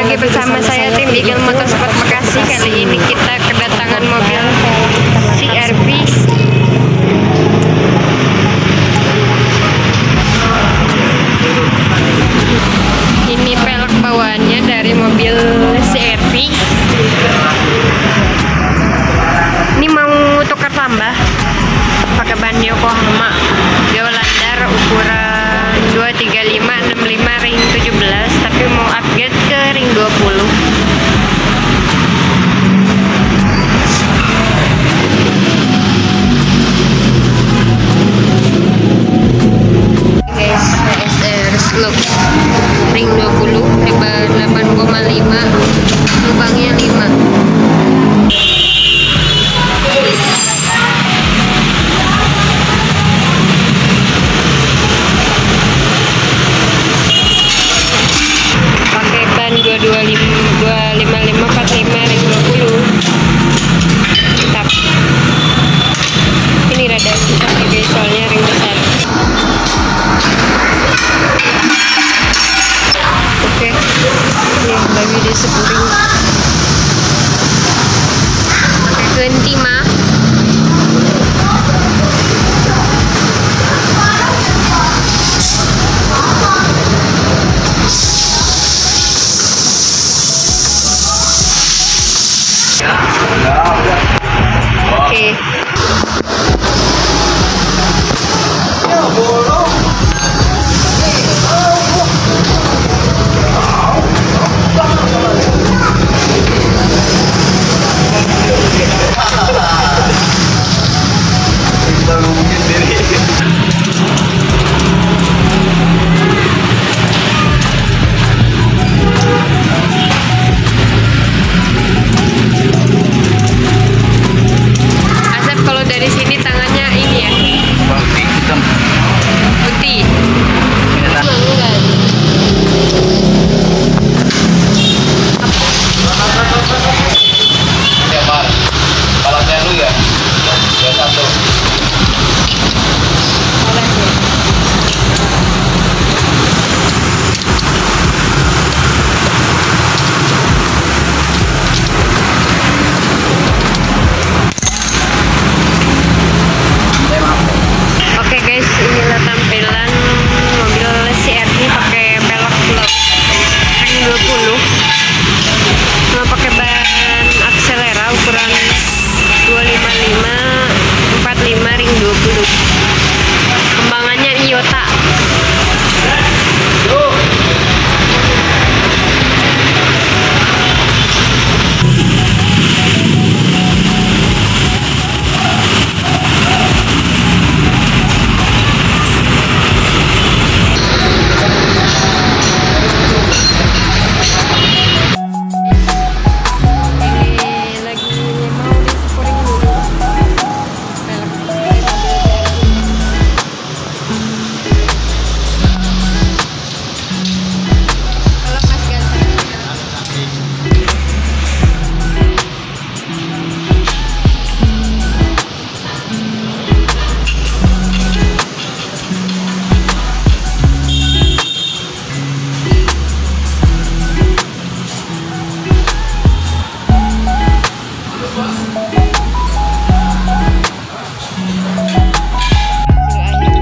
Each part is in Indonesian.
lagi bersama saya tim Eagle Motorsport Bekasi. Kali ini kita kedatangan mobil ring 20 lebar 8,5 lubangnya 5 berhenti ma? Oke. Okay. Ya,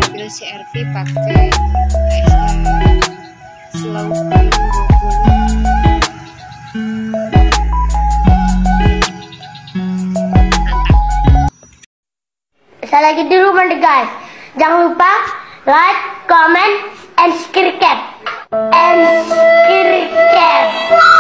mobil CRV pakai Saya lagi di rumah deh guys. Jangan lupa like, comment, and subscribe. And subscribe.